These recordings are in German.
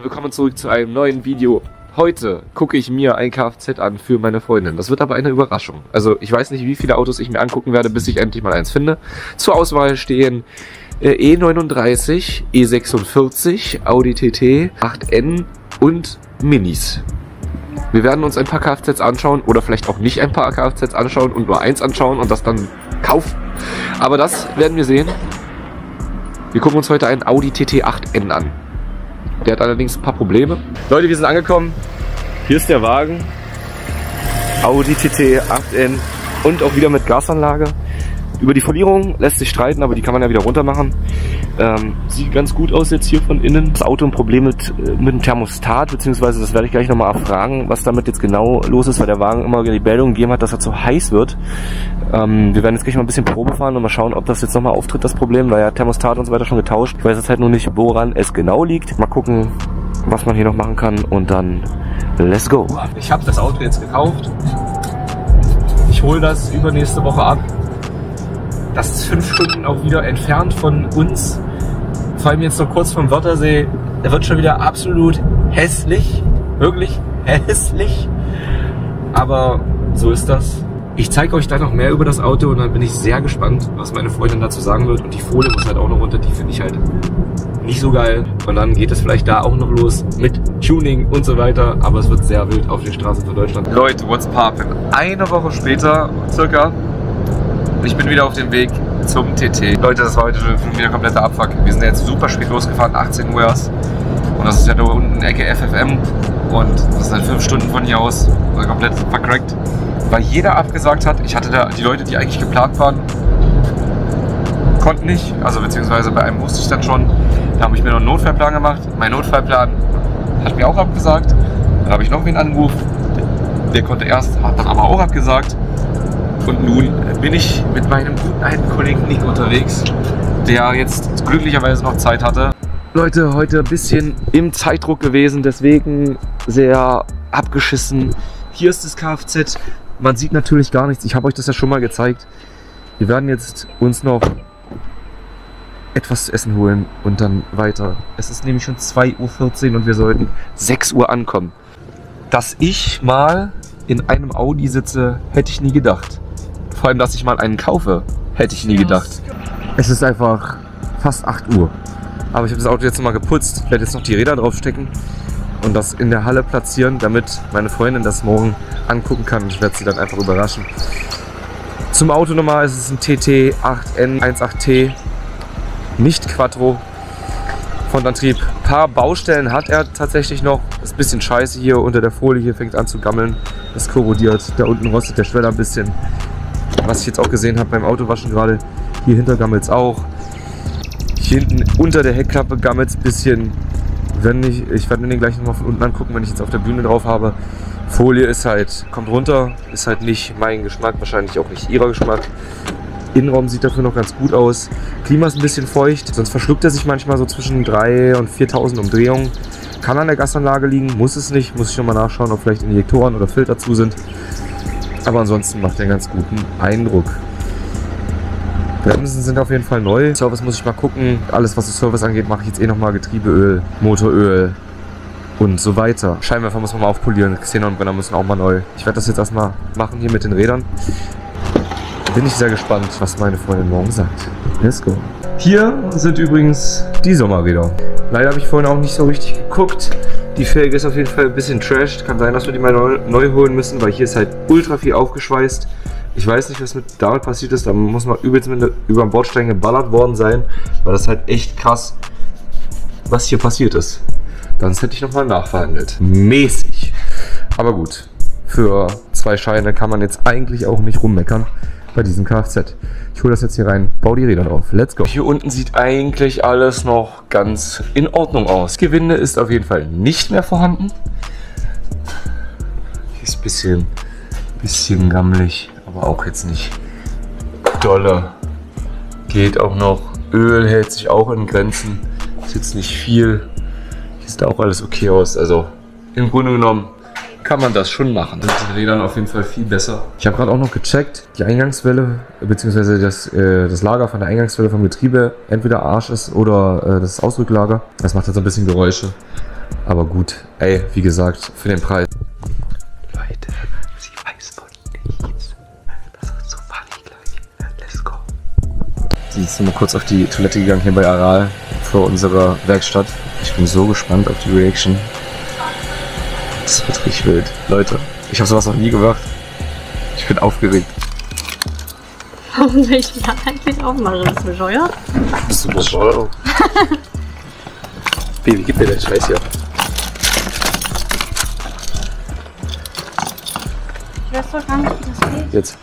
Willkommen zurück zu einem neuen Video. Heute gucke ich mir ein Kfz an für meine Freundin. Das wird aber eine Überraschung. Also ich weiß nicht, wie viele Autos ich mir angucken werde, bis ich endlich mal eins finde. Zur Auswahl stehen äh, E39, E46, Audi TT, 8N und Minis. Wir werden uns ein paar Kfz anschauen oder vielleicht auch nicht ein paar Kfz anschauen und nur eins anschauen und das dann kaufen. Aber das werden wir sehen. Wir gucken uns heute einen Audi TT 8N an. Der hat allerdings ein paar Probleme. Leute, wir sind angekommen. Hier ist der Wagen. Audi TT 8N und auch wieder mit Gasanlage. Über die Folierung lässt sich streiten, aber die kann man ja wieder runter machen. Ähm, sieht ganz gut aus jetzt hier von innen. Das Auto ein Problem mit, äh, mit dem Thermostat, beziehungsweise das werde ich gleich nochmal erfragen, was damit jetzt genau los ist, weil der Wagen immer die Meldung gegeben hat, dass er zu heiß wird. Ähm, wir werden jetzt gleich mal ein bisschen Probe fahren und mal schauen, ob das jetzt nochmal auftritt, das Problem, weil ja Thermostat und so weiter schon getauscht. Ich weiß jetzt halt nur nicht, woran es genau liegt. Mal gucken, was man hier noch machen kann und dann let's go. Ich habe das Auto jetzt gekauft. Ich hole das übernächste Woche ab. Das ist fünf Stunden auch wieder entfernt von uns. Vor allem jetzt noch kurz vom Wörthersee. Der wird schon wieder absolut hässlich. Wirklich hässlich. Aber so ist das. Ich zeige euch dann noch mehr über das Auto und dann bin ich sehr gespannt, was meine Freundin dazu sagen wird. Und die Folie muss halt auch noch runter, die finde ich halt nicht so geil. Und dann geht es vielleicht da auch noch los mit Tuning und so weiter. Aber es wird sehr wild auf den Straßen von Deutschland. Leute, what's poppin'? Eine Woche später circa ich bin wieder auf dem Weg zum TT. Leute, das war heute wieder kompletter Abfuck. Wir sind jetzt super spät losgefahren, 18 Uhr erst. Und das ist ja da unten Ecke FFM. Und das sind fünf Stunden von hier aus. Also komplett vercrackt. Weil jeder abgesagt hat. Ich hatte da die Leute, die eigentlich geplant waren, konnten nicht. Also beziehungsweise bei einem wusste ich dann schon. Da habe ich mir noch einen Notfallplan gemacht. Mein Notfallplan hat mir auch abgesagt. Dann habe ich noch wen angerufen. Der konnte erst, hat dann aber auch abgesagt. Und nun bin ich mit meinem guten alten Kollegen Nick unterwegs, der jetzt glücklicherweise noch Zeit hatte. Leute, heute ein bisschen im Zeitdruck gewesen, deswegen sehr abgeschissen. Hier ist das Kfz. Man sieht natürlich gar nichts. Ich habe euch das ja schon mal gezeigt. Wir werden jetzt uns noch etwas zu essen holen und dann weiter. Es ist nämlich schon 2.14 Uhr und wir sollten 6 Uhr ankommen. Dass ich mal in einem Audi sitze, hätte ich nie gedacht. Vor allem, dass ich mal einen kaufe, hätte ich nie gedacht. Es ist einfach fast 8 Uhr. Aber ich habe das Auto jetzt nochmal geputzt. Ich werde jetzt noch die Räder draufstecken und das in der Halle platzieren, damit meine Freundin das morgen angucken kann. Ich werde sie dann einfach überraschen. Zum Auto nochmal, es ist ein TT 8N18T, nicht Quattro. Frontantrieb. Ein paar Baustellen hat er tatsächlich noch. Ist ein bisschen scheiße hier unter der Folie. Hier fängt an zu gammeln. Das korrodiert. Da unten rostet der Schweller ein bisschen. Was ich jetzt auch gesehen habe beim Autowaschen gerade, hier hinter gammelt auch. Hier hinten unter der Heckklappe gammelt ein bisschen. Wenn ich, ich werde mir den gleich nochmal von unten angucken, wenn ich jetzt auf der Bühne drauf habe. Folie ist halt, kommt runter, ist halt nicht mein Geschmack, wahrscheinlich auch nicht ihrer Geschmack. Innenraum sieht dafür noch ganz gut aus. Klima ist ein bisschen feucht, sonst verschluckt er sich manchmal so zwischen 3.000 und 4.000 Umdrehungen. Kann an der Gasanlage liegen, muss es nicht. Muss ich nochmal nachschauen, ob vielleicht Injektoren oder Filter zu sind. Aber ansonsten macht er einen ganz guten Eindruck. Bremsen sind auf jeden Fall neu. Service muss ich mal gucken. Alles, was das Service angeht, mache ich jetzt eh nochmal Getriebeöl, Motoröl und so weiter. Scheinwerfer muss man mal aufpolieren. Xenonbrenner müssen auch mal neu. Ich werde das jetzt erstmal machen hier mit den Rädern. Bin ich sehr gespannt, was meine Freundin morgen sagt. Let's go. Hier sind übrigens die Sommerräder. Leider habe ich vorhin auch nicht so richtig geguckt. Die Felge ist auf jeden Fall ein bisschen trashed. Kann sein, dass wir die mal neu, neu holen müssen, weil hier ist halt ultra viel aufgeschweißt. Ich weiß nicht, was mit damit passiert ist. Da muss man übelst mit über den Bordstein geballert worden sein, weil das halt echt krass, was hier passiert ist. Dann hätte ich nochmal nachverhandelt. Mäßig. Aber gut, für zwei Scheine kann man jetzt eigentlich auch nicht rummeckern bei diesem Kfz. Ich hole das jetzt hier rein, baue die Räder drauf. Let's go. Hier unten sieht eigentlich alles noch ganz in Ordnung aus. Gewinde ist auf jeden Fall nicht mehr vorhanden. Hier ist ein bisschen, bisschen gammelig, aber auch jetzt nicht dolle. Geht auch noch. Öl hält sich auch in Grenzen. Ist jetzt nicht viel. Hier sieht auch alles okay aus. Also im Grunde genommen kann man das schon machen. Mit den Rädern auf jeden Fall viel besser. Ich habe gerade auch noch gecheckt, die Eingangswelle, beziehungsweise das, äh, das Lager von der Eingangswelle vom Getriebe entweder Arsch ist oder äh, das Ausrücklager. Das macht halt so ein bisschen Geräusche. Aber gut, ey, wie gesagt, für den Preis. Leute, sie weiß von nichts. Das wird so funny gleich. Let's go. Sie ist nur mal kurz auf die Toilette gegangen hier bei Aral vor unserer Werkstatt. Ich bin so gespannt auf die Reaction. Das wird richtig wild. Leute, ich habe sowas noch nie gemacht. Ich bin aufgeregt. Warum soll ich die eigentlich aufmachen? Das ist bescheuert. Bist du bescheuert? Baby, gib mir den Scheiß hier. Ich weiß doch gar nicht, wie das geht. Jetzt.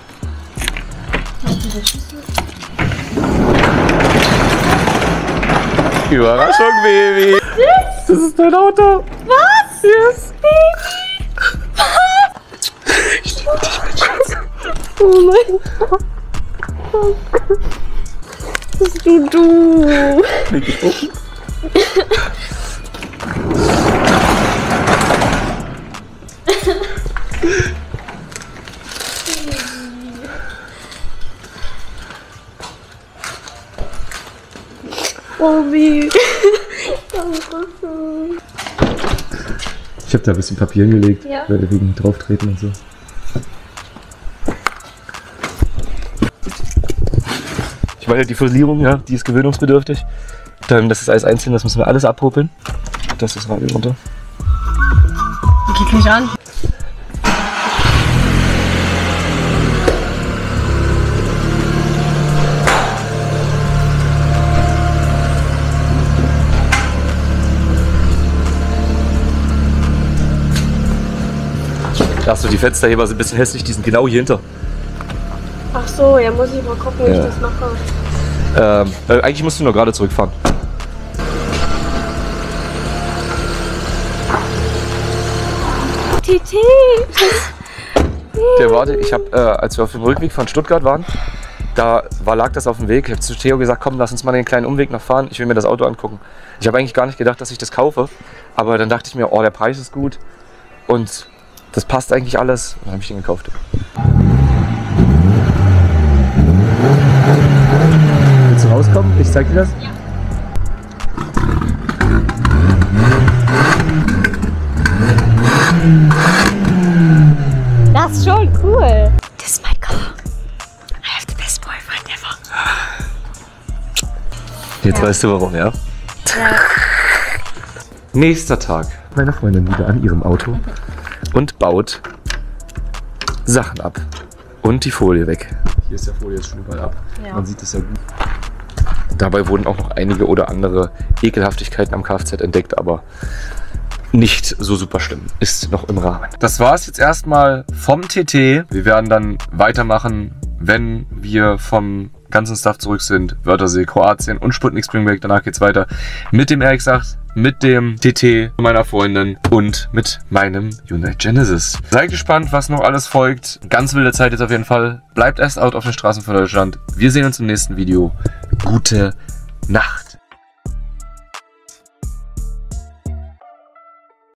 Überraschung, Baby. Das ist dein Auto. Was? Yes. Oh mein Gott. Oh Gott. Bist du du? Oh wie. Ich habe da ein bisschen Papier hingelegt, Ja. weil wegen drauftreten und so. Ich meine, die Fusilierung, ja, die ist gewöhnungsbedürftig. Dann, das ist alles einzeln, das müssen wir alles abhobeln. Das ist Radio runter. Geht gleich an. Achso, die Fensterheber sind ein bisschen hässlich, die sind genau hier hinter. Ach so, ja, muss ich mal gucken, wie Ja. ich das mache. Ähm, äh, eigentlich musst du nur gerade zurückfahren. TT! Der warte, ich habe, äh, als wir auf dem Rückweg von Stuttgart waren, da war, lag das auf dem Weg. Ich habe zu Theo gesagt, komm, lass uns mal den kleinen Umweg noch fahren. Ich will mir das Auto angucken. Ich habe eigentlich gar nicht gedacht, dass ich das kaufe. Aber dann dachte ich mir, oh, der Preis ist gut. Und das passt eigentlich alles. Dann habe ich den gekauft. Willst du rauskommen? Ich zeig dir das. Das ist schon cool. Das ist mein car. I have the best boyfriend ever. Jetzt weißt du warum, ja? Nächster Tag. Meine Freundin wieder an ihrem Auto und baut Sachen ab. Und die Folie weg. Hier ist der Folie jetzt schon überall ab. Ja. Man sieht es ja gut. Dabei wurden auch noch einige oder andere Ekelhaftigkeiten am Kfz entdeckt, aber nicht so super schlimm. Ist noch im Rahmen. Das war es jetzt erstmal vom TT. Wir werden dann weitermachen, wenn wir vom ganzen Stuff zurück sind. Wörthersee, Kroatien und Sputnik Spring Break. Danach geht's weiter mit dem RX-8, mit dem TT meiner Freundin und mit meinem Hyundai Genesis. Seid gespannt, was noch alles folgt. Ganz wilde Zeit jetzt auf jeden Fall. Bleibt erst out auf den Straßen von Deutschland. Wir sehen uns im nächsten Video. Gute Nacht.